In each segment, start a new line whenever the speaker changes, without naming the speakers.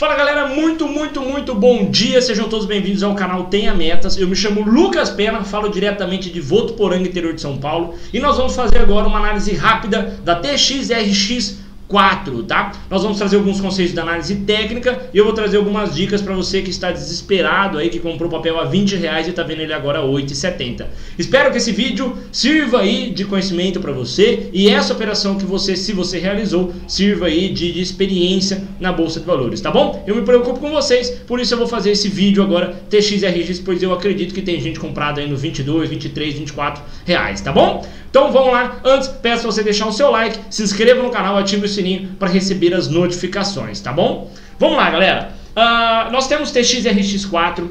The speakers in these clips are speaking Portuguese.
Fala galera, muito, muito, muito bom dia, sejam todos bem-vindos ao canal Tenha Metas. Eu me chamo Lucas Pena, falo diretamente de Votuporanga, interior de São Paulo, e nós vamos fazer agora uma análise rápida da TXRX 4, tá? Nós vamos trazer alguns conceitos da análise técnica e eu vou trazer algumas dicas para você que está desesperado aí, que comprou papel a 20 reais e está vendo ele agora a 8,70. Espero que esse vídeo sirva aí de conhecimento para você e essa operação que você, se você realizou, sirva aí de, de, experiência na Bolsa de Valores, tá bom? Eu me preocupo com vocês, por isso eu vou fazer esse vídeo agora, TXRX, pois eu acredito que tem gente comprada aí no 22, 23, 24 reais, tá bom? Então vamos lá, antes peço você deixar o seu like, se inscreva no canal, ative o sininho para receber as notificações, tá bom? Vamos lá galera, uh, nós temos TXRX4,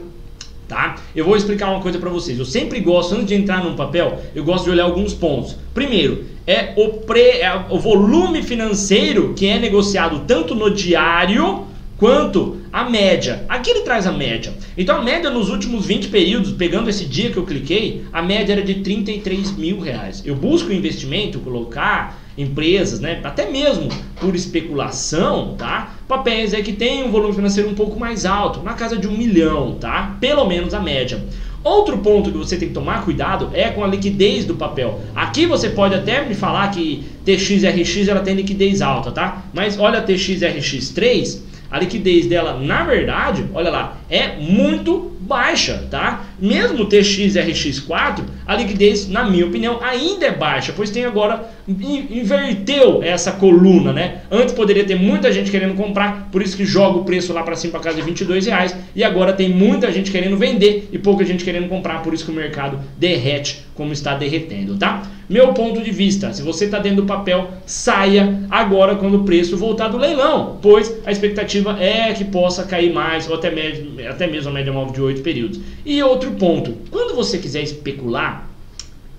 tá? Eu vou explicar uma coisa para vocês, eu sempre gosto, antes de entrar num papel, eu gosto de olhar alguns pontos. Primeiro, é o, é o volume financeiro que é negociado tanto no diário quanto a média. Aqui ele traz a média. Então a média nos últimos 20 períodos, pegando esse dia que eu cliquei, a média era de 33 mil reais. Eu busco investimento, colocar empresas, né, até mesmo por especulação, tá? Papéis é que tem um volume financeiro um pouco mais alto, na casa de um milhão, tá? Pelo menos a média. Outro ponto que você tem que tomar cuidado é com a liquidez do papel. Aqui você pode até me falar que TXRX ela tem liquidez alta, tá? Mas olha a TXRX3, a liquidez dela, na verdade, olha lá, é muito baixa, tá? Mesmo o TXRX4, a liquidez, na minha opinião, ainda é baixa, pois tem agora inverteu essa coluna, né? Antes poderia ter muita gente querendo comprar, por isso que joga o preço lá para cima para casa de 22 reais, e agora tem muita gente querendo vender e pouca gente querendo comprar, por isso que o mercado derrete como está derretendo, tá? Meu ponto de vista, se você está dentro do papel, saia agora quando o preço voltar do leilão, pois a expectativa é que possa cair mais, ou até, mesmo, até mesmo a média móvel de 8 períodos. E outro ponto, quando você quiser especular,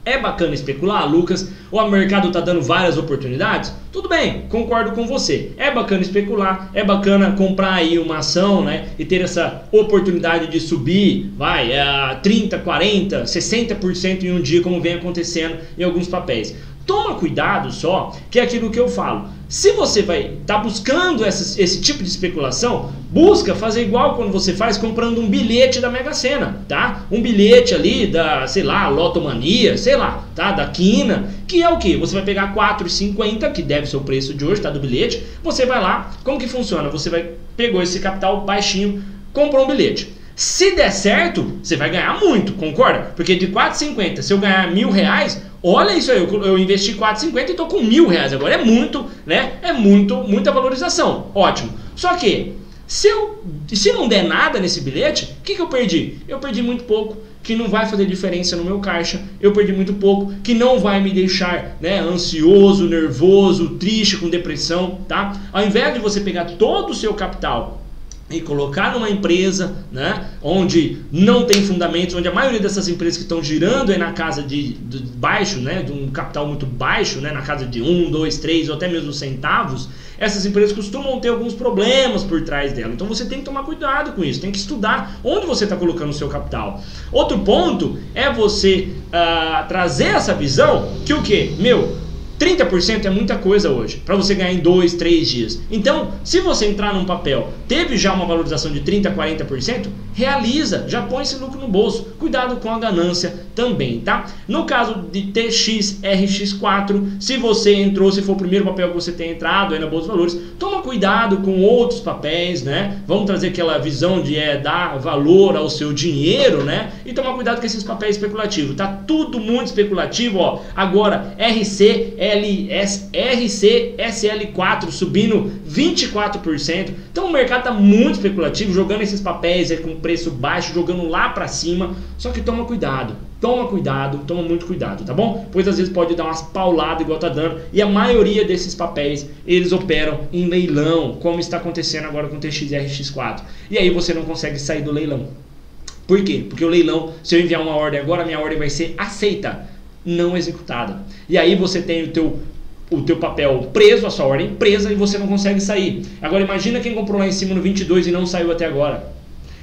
é bacana especular, Lucas? O mercado está dando várias oportunidades? Tudo bem, concordo com você. É bacana especular, é bacana comprar aí uma ação, né? E ter essa oportunidade de subir, vai, a 30, 40, 60% em um dia, como vem acontecendo em alguns papéis. Toma cuidado só, que é aquilo que eu falo. Se você vai tá buscando essa, esse tipo de especulação, busca fazer igual quando você faz comprando um bilhete da Mega Sena, tá? Um bilhete ali da, sei lá, Lotomania, sei lá, tá? Da Quina, que é o que? Você vai pegar 4,50, que deve ser o preço de hoje, tá? Do bilhete. Você vai lá, como que funciona? Você vai pegou esse capital baixinho, comprou um bilhete. Se der certo, você vai ganhar muito, concorda? Porque de 4,50, se eu ganhar mil reais, Olha isso aí, eu, investi 4,50 e estou com mil reais agora. É muito, né? É muito, muita valorização. Ótimo. Só que, se, eu, se não der nada nesse bilhete, o que, que eu perdi? Eu perdi muito pouco, que não vai fazer diferença no meu caixa. Eu perdi muito pouco, que não vai me deixar né, ansioso, nervoso, triste, com depressão, tá? Ao invés de você pegar todo o seu capital e colocar numa empresa né, onde não tem fundamentos, onde a maioria dessas empresas que estão girando é na casa de, de, baixo, né, de um capital muito baixo, né, na casa de um, dois, três ou até mesmo centavos, essas empresas costumam ter alguns problemas por trás dela. Então você tem que tomar cuidado com isso, tem que estudar onde você está colocando o seu capital. Outro ponto é você uh, trazer essa visão que o que? Meu, 30% é muita coisa hoje, para você ganhar em 2, 3 dias. Então, se você entrar num papel, teve já uma valorização de 30, 40%, realiza, já põe esse lucro no bolso. Cuidado com a ganância também, tá? No caso de TXRX4, se você entrou, se for o primeiro papel que você tem entrado aí na Bolsa de Valores, toma cuidado com outros papéis, né? Vamos trazer aquela visão de é, dar valor ao seu dinheiro, né? E tomar cuidado com esses papéis especulativos. Tá tudo muito especulativo, ó. Agora, RC é RCSL4 subindo 24%. Então o mercado está muito especulativo, jogando esses papéis com preço baixo, jogando lá para cima. Só que toma cuidado, toma cuidado, toma muito cuidado, tá bom? Pois às vezes pode dar umas pauladas igual tá dando. E a maioria desses papéis, eles operam em leilão, como está acontecendo agora com o TXRX4. E aí você não consegue sair do leilão. Por quê? Porque o leilão, se eu enviar uma ordem agora, minha ordem vai ser aceita não executada. E aí você tem o teu o teu papel preso, a sua ordem presa e você não consegue sair. Agora imagina quem comprou lá em cima no 22 e não saiu até agora.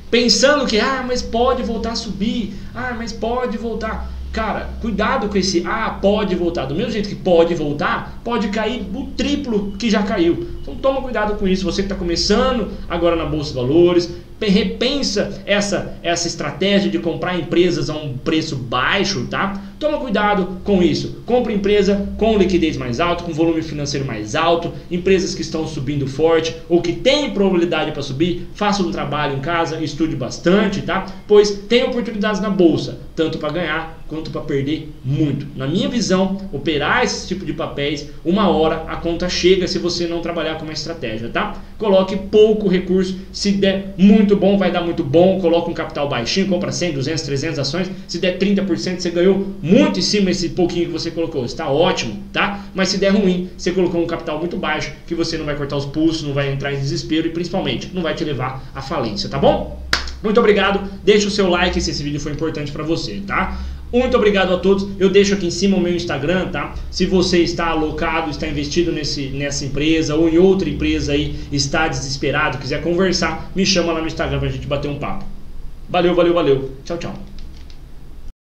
Pensando que, ah, mas pode voltar a subir, ah, mas pode voltar. Cara, cuidado com esse, ah, pode voltar. Do mesmo jeito que pode voltar, pode cair o triplo que já caiu. Então toma cuidado com isso. Você que está começando agora na Bolsa de Valores, repensa essa, essa estratégia de comprar empresas a um preço baixo, tá? Toma cuidado com isso. Compre empresa com liquidez mais alta, com volume financeiro mais alto, empresas que estão subindo forte ou que têm probabilidade para subir, faça um trabalho em casa, estude bastante, tá? Pois tem oportunidades na bolsa, tanto para ganhar quanto para perder muito. Na minha visão, operar esse tipo de papéis, uma hora a conta chega se você não trabalhar com uma estratégia, tá? Coloque pouco recurso, se der muito bom, vai dar muito bom, coloca um capital baixinho, compra 100, 200, 300 ações, se der 30%, você ganhou muito em cima desse pouquinho que você colocou, está ótimo, tá? Mas se der ruim, você colocou um capital muito baixo, que você não vai cortar os pulsos, não vai entrar em desespero e principalmente não vai te levar à falência, tá bom? Muito obrigado, deixa o seu like se esse vídeo foi importante para você, tá? Muito obrigado a todos. Eu deixo aqui em cima o meu Instagram, tá? Se você está alocado, está investido nesse, nessa empresa ou em outra empresa aí, está desesperado, quiser conversar, me chama lá no Instagram pra gente bater um papo. Valeu, valeu, valeu. Tchau, tchau.